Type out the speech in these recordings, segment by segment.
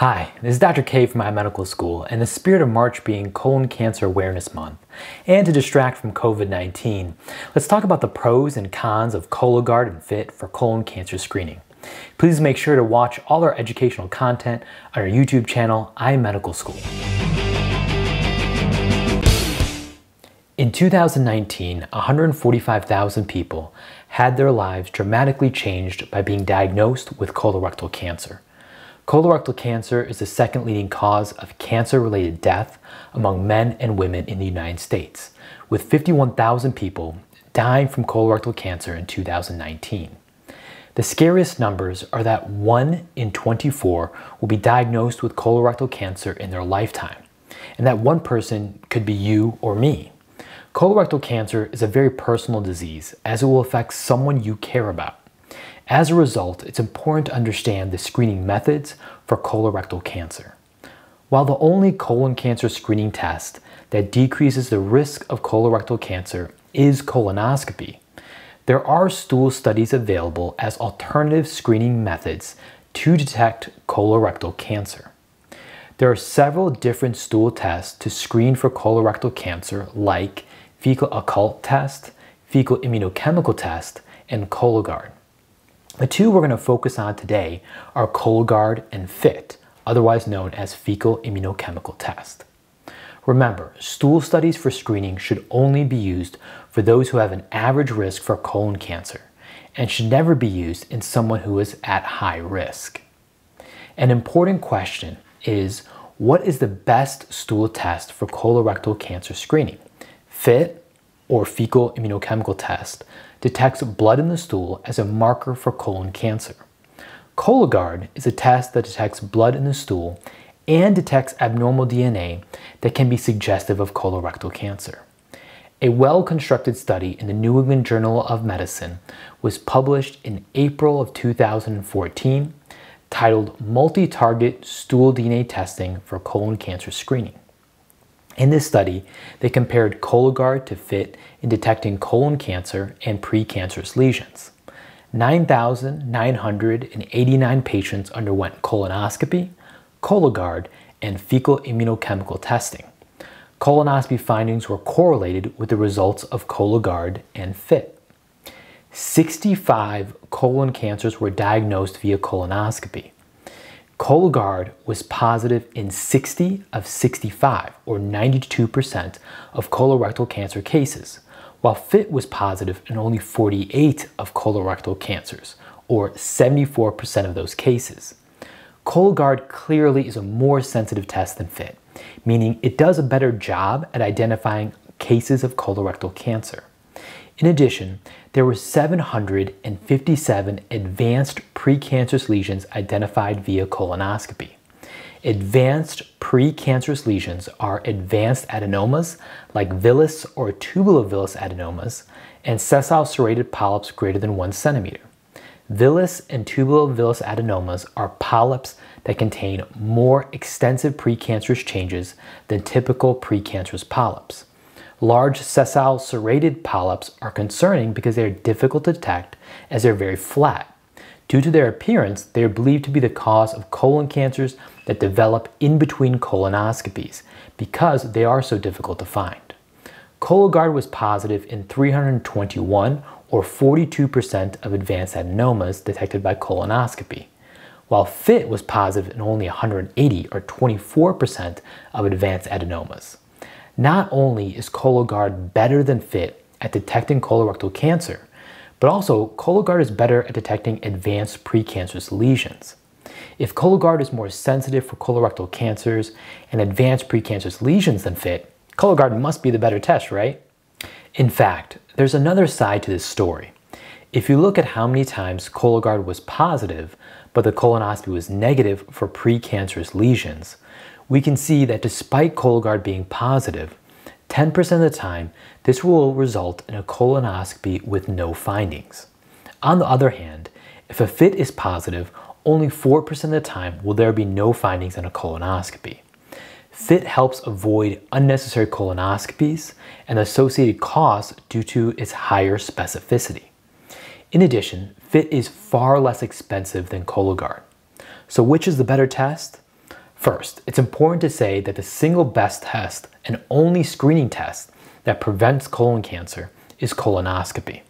Hi, this is Dr. K from iMedical School, and the spirit of March being Colon Cancer Awareness Month. And to distract from COVID 19, let's talk about the pros and cons of Cologuard and FIT for colon cancer screening. Please make sure to watch all our educational content on our YouTube channel, iMedical School. In 2019, 145,000 people had their lives dramatically changed by being diagnosed with colorectal cancer. Colorectal cancer is the second leading cause of cancer related death among men and women in the United States, with 51,000 people dying from colorectal cancer in 2019. The scariest numbers are that 1 in 24 will be diagnosed with colorectal cancer in their lifetime, and that one person could be you or me. Colorectal cancer is a very personal disease as it will affect someone you care about. As a result, it's important to understand the screening methods for colorectal cancer. While the only colon cancer screening test that decreases the risk of colorectal cancer is colonoscopy, there are stool studies available as alternative screening methods to detect colorectal cancer. There are several different stool tests to screen for colorectal cancer like fecal occult test, fecal immunochemical test, and Cologuard. The two we're going to focus on today are Cologuard and FIT, otherwise known as fecal immunochemical test. Remember, stool studies for screening should only be used for those who have an average risk for colon cancer and should never be used in someone who is at high risk. An important question is what is the best stool test for colorectal cancer screening? FIT or fecal immunochemical test detects blood in the stool as a marker for colon cancer. Cologuard is a test that detects blood in the stool and detects abnormal DNA that can be suggestive of colorectal cancer. A well constructed study in the New England Journal of Medicine was published in April of 2014 titled Multi Target Stool DNA Testing for Colon Cancer Screening. In this study, they compared Cologuard to FIT in detecting colon cancer and precancerous lesions. 9,989 patients underwent colonoscopy, Cologuard, and fecal immunochemical testing. Colonoscopy findings were correlated with the results of Cologuard and FIT. 65 colon cancers were diagnosed via colonoscopy. Cologuard was positive in 60 of 65, or 92% of colorectal cancer cases, while FIT was positive in only 48 of colorectal cancers, or 74% of those cases. Cologuard clearly is a more sensitive test than FIT, meaning it does a better job at identifying cases of colorectal cancer. In addition, there were 757 advanced precancerous lesions identified via colonoscopy. Advanced precancerous lesions are advanced adenomas like villous or tubulovillous adenomas and sessile serrated polyps greater than 1 centimeter. Villous and tubulovillous adenomas are polyps that contain more extensive precancerous changes than typical precancerous polyps. Large sessile serrated polyps are concerning because they are difficult to detect as they're very flat. Due to their appearance, they are believed to be the cause of colon cancers that develop in between colonoscopies because they are so difficult to find. Cologuard was positive in 321 or 42% of advanced adenomas detected by colonoscopy, while FIT was positive in only 180 or 24% of advanced adenomas. Not only is Cologuard better than FIT at detecting colorectal cancer, but also Cologuard is better at detecting advanced precancerous lesions. If Cologuard is more sensitive for colorectal cancers and advanced precancerous lesions than FIT, Cologuard must be the better test, right? In fact, there's another side to this story. If you look at how many times Cologuard was positive, but the colonoscopy was negative for precancerous lesions, we can see that despite Cologuard being positive, 10% of the time, this will result in a colonoscopy with no findings. On the other hand, if a FIT is positive, only 4% of the time will there be no findings in a colonoscopy. FIT helps avoid unnecessary colonoscopies and associated costs due to its higher specificity. In addition, FIT is far less expensive than Cologuard. So which is the better test? First, it's important to say that the single best test and only screening test that prevents colon cancer is colonoscopy.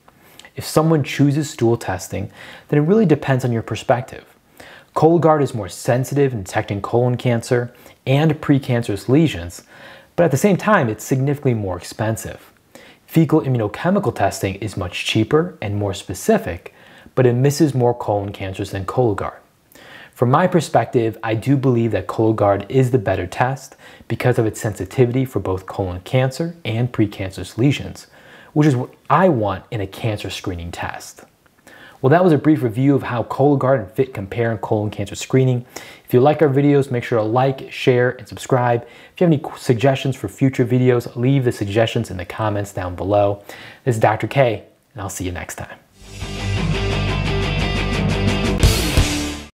If someone chooses stool testing, then it really depends on your perspective. Cologuard is more sensitive in detecting colon cancer and precancerous lesions, but at the same time, it's significantly more expensive. Fecal immunochemical testing is much cheaper and more specific, but it misses more colon cancers than Cologuard. From my perspective, I do believe that Cologuard is the better test because of its sensitivity for both colon cancer and precancerous lesions, which is what I want in a cancer screening test. Well, that was a brief review of how Cologuard and FIT compare in colon cancer screening. If you like our videos, make sure to like, share, and subscribe. If you have any suggestions for future videos, leave the suggestions in the comments down below. This is Dr. K, and I'll see you next time.